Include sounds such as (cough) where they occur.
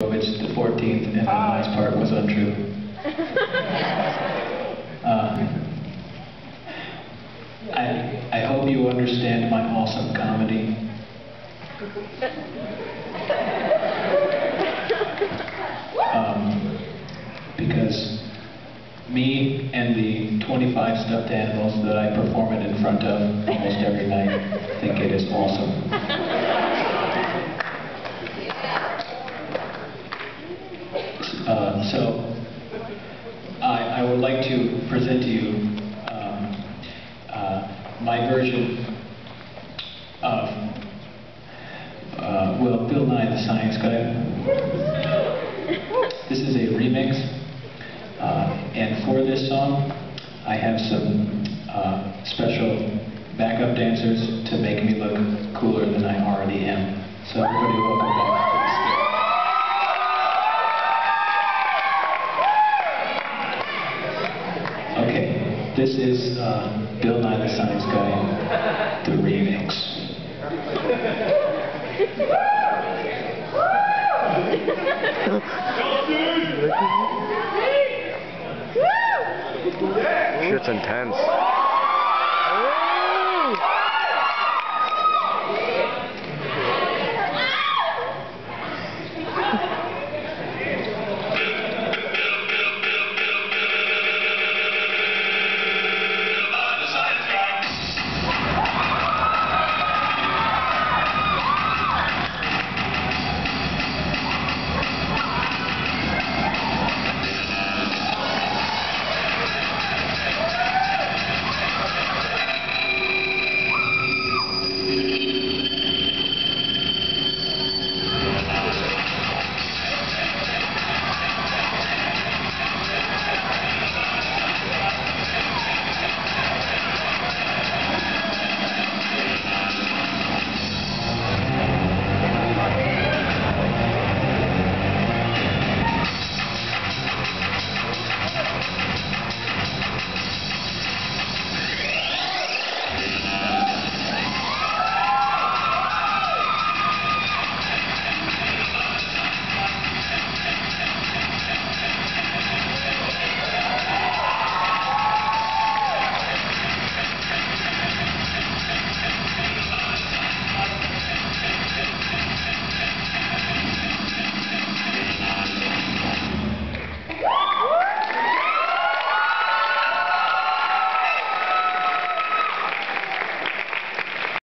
It's the 14th, and the last part was untrue. (laughs) Uh, I, I hope you understand my awesome comedy. Um, because me and the 25 stuffed animals that I perform it in front of almost every night think it is awesome. Uh, so, I, I would like to present to you um, uh, my version of, uh, well, Bill Nye the Science Guy. This is a remix, uh, and for this song, I have some uh, special backup dancers to make me look cooler than I already am. So everybody this is uh, Bill Nye the Science Guy, the remix. Shit's intense.